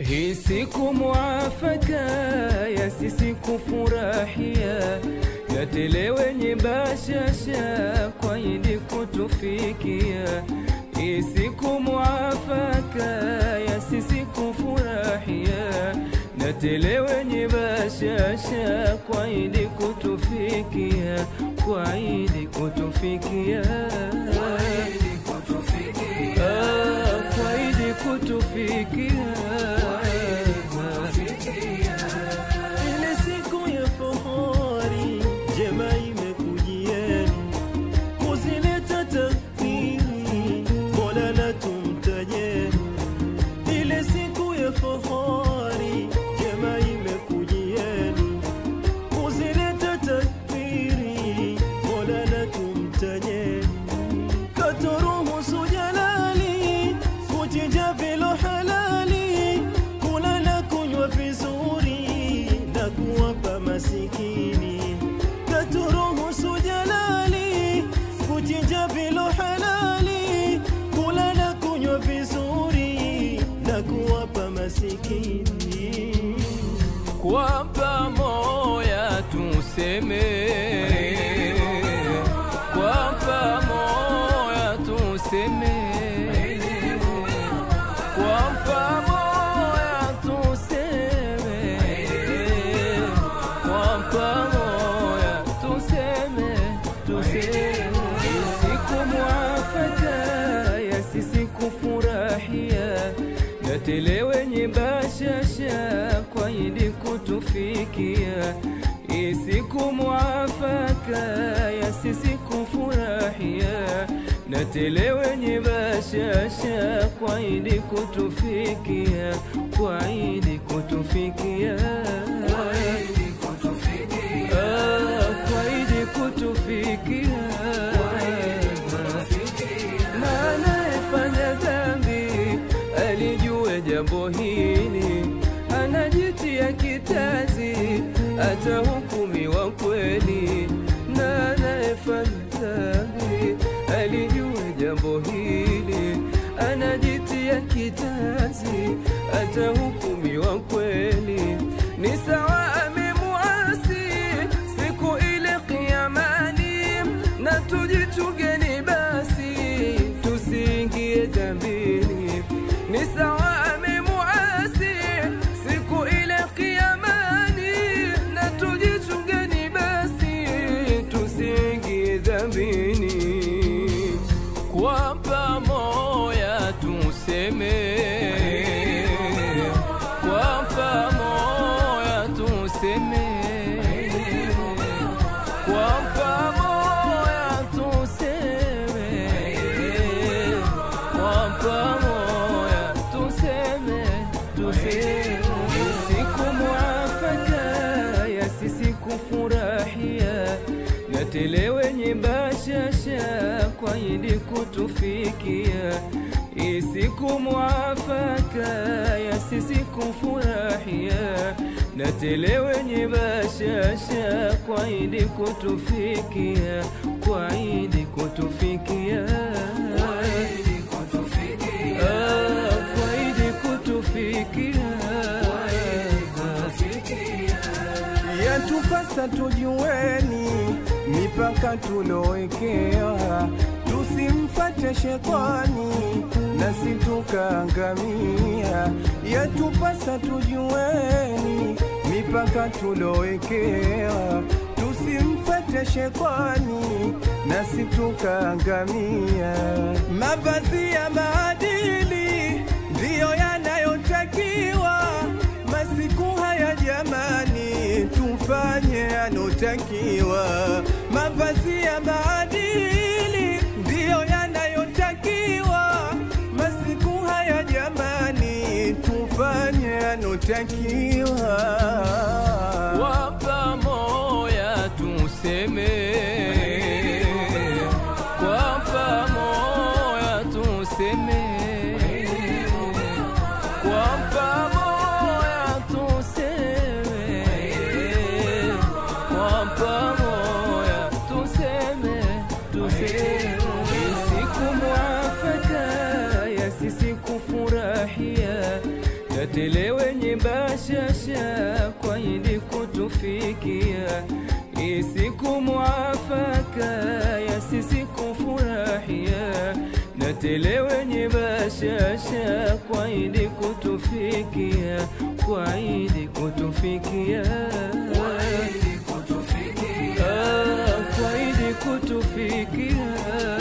Siku muafaka ya sisi kufurahia, na tele wenye bashasha kwa idi kutufikia. Hii siku muafaka ya sisi kufurahia, na tele wenye bashasha kwa idi kutufikia, kwa idi kutufikia, Good. Tele wenye bashasha kwa idi kutufikia. Hii siku mwafaka ya sisi kufurahia na tele wenye bashasha kwa idi kutufikia, kwa idi kutufikia, Ah, jambo hili, anajitia kitazi, atahukumiwa kweli. Na anayefanya dhambi jambo hili, anajitia kitazi, tele wenye bashasha kwa ili kutufikia. isiku siku mwafaka ya sisi kufurahia na tele wenye bashasha kwa ili kutufikia, kwa ili kutufikia, Ah, kwa kutufikia. Yatupasa tujueni mipaka tulowekewa, tusimfate shetani nasi tukaangamia. Yatupasa tujueni mipaka tulowekea, tusimfate shetani nasi tukaangamia. Mavazi ya maadili ndiyo yanayotakiwa masiku haya jamani, tufanye yanotakiwa. Mavazi ya maadili ndiyo yanayotakiwa. Masiku haya jamani, tufanye yanotakiwa. wa pamoja tuseme, kwa pamoja tuseme, Tele wenye bashasha kwa ili kutufikia, hii muafaka, mwafaka ya sisi kufurahia, na tele wenye bashasha kwa ili kutufikia, kwa ili kutufikia, kwa ili kutufikia, ah, kwa ili kutufikia.